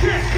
Kick!